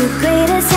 the greatest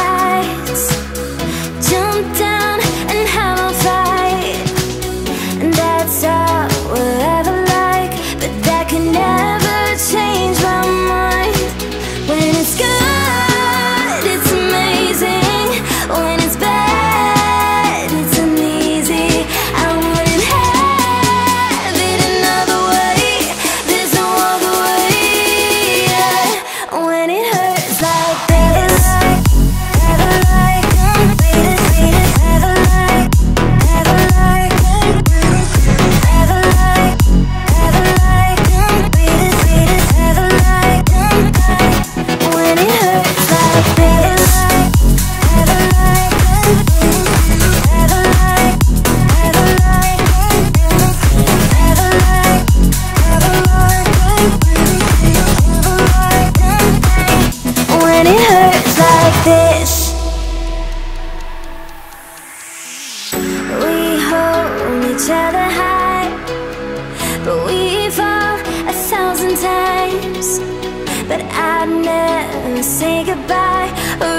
when it hurts like this. We hold each other high But we fall a thousand times. But I'd never say goodbye.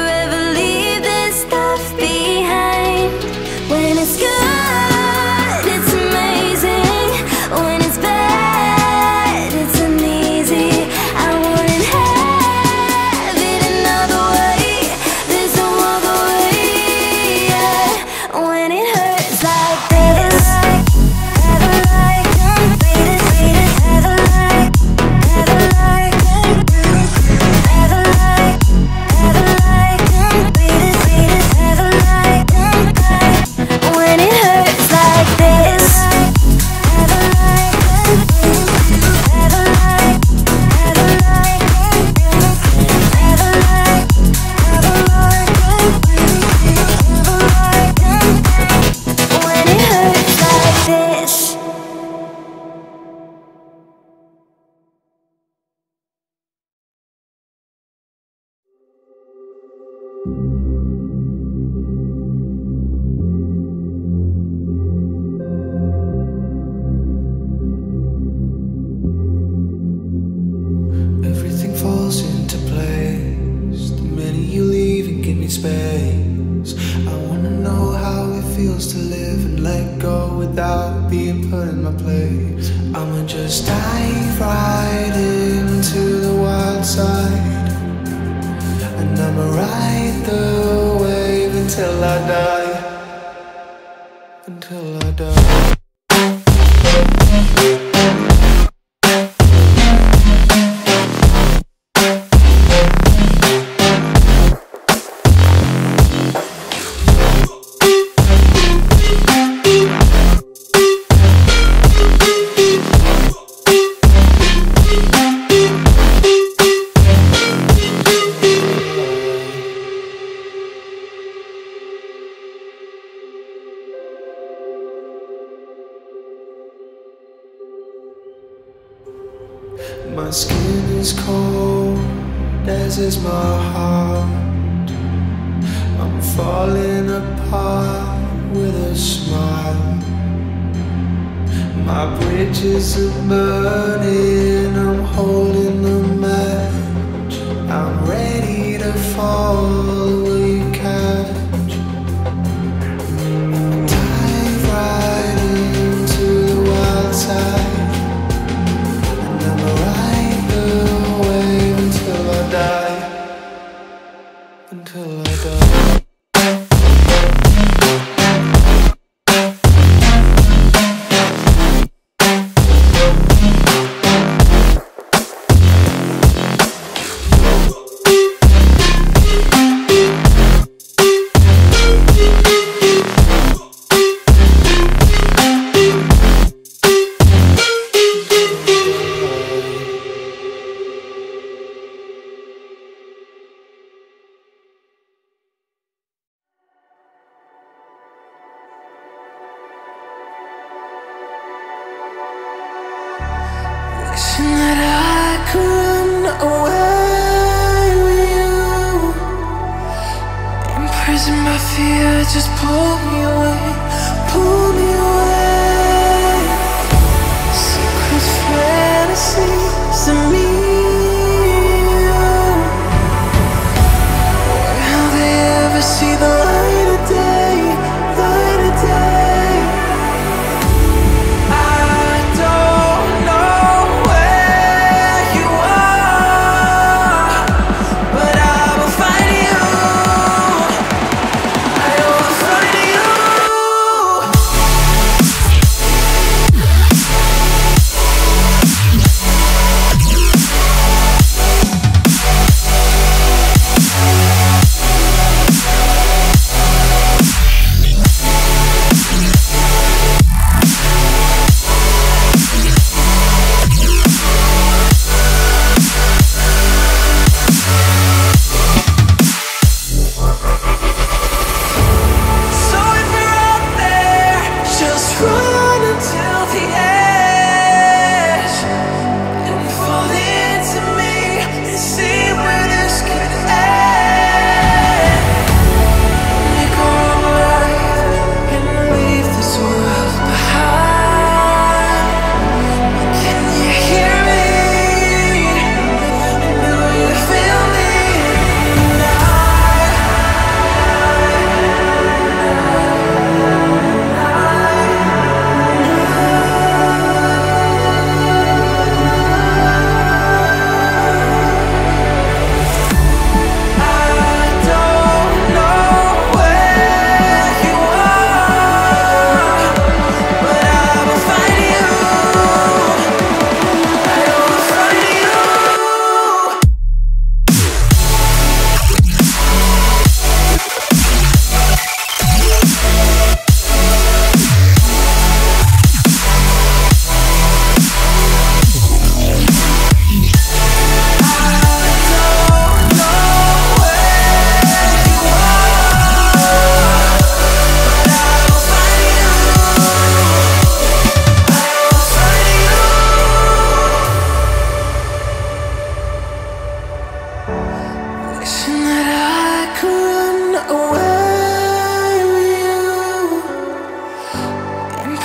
cry. Is my heart. I'm falling apart with a smile. My bridges are burning, I'm holding the match. I'm ready to fall. Wishing that I could run away with you. Imprisoned my fear, just pull me away, pull me away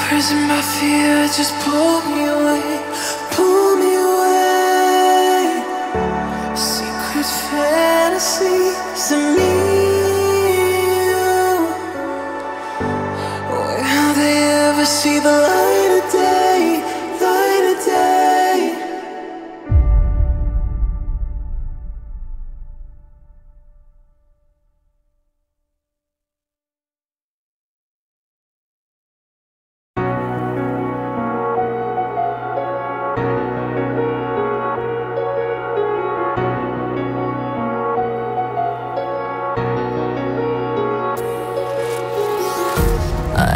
Prison, my fear just pulled me away.